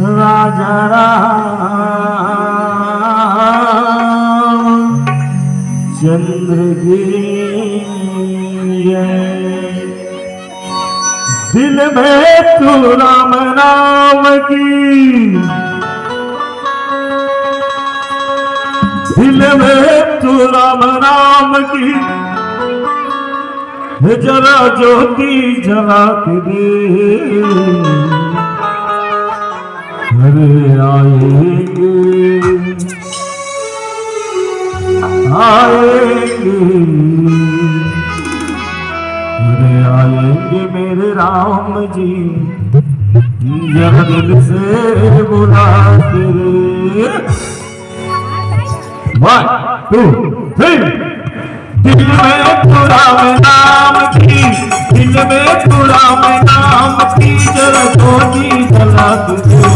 राजा राम चंद्र दिल में तू राम नाम की। दिल में तू राम नाम की। जरा ज्योति जला के दे। आएँगे आएँगे अरे आएँगे मेरे राम जी जब दिल से बुला तेरे वन टू थ्री दिल में राम नाम की दिल में तू राम नाम की। जरा ज्योति जला तुझे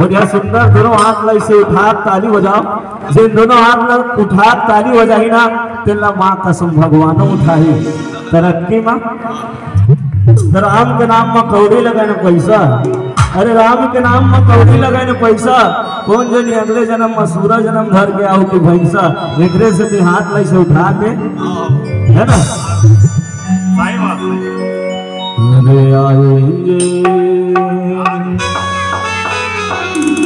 बढ़िया सुंदर दोनों हाथ ला इसे उठा ताली बजाओ। जे दोनों हाथ ला उठा ताली बजाई ना तेला माँ कसम भगवानो उठाई। तरक्की माँ। राम के नाम में कौड़ी लगाए ना पैसा। अरे राम के नाम में कौड़ी लगाए ना पैसा। कौन जनी अगले जन्म में सूरज जन्म धर के आओ कि भैंसा? एकरे से भी हाथ लाई से उठा के। है ना? अरे आएँगे।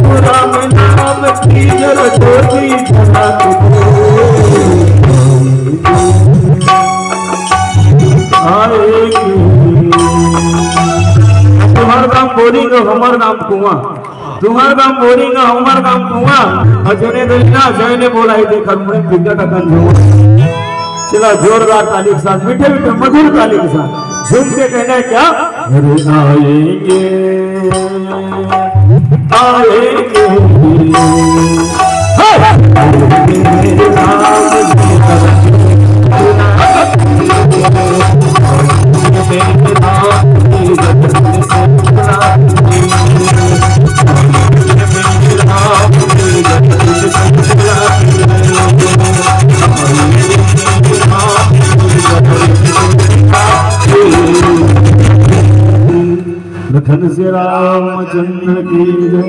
तू राम नाम की तुम्हार नाम बोरी का हमार नाम कुआँ तुम्हार नाम बोरी का देना जने बोलाई देखा मुझे बिगड़ टकन जो चला जोरदार ताली के साथ मीठे मीठे मधुर ताली के साथ झूम के कहना है क्या अरे आएँगे आएँगे हाय! लखन से रामचंद्र की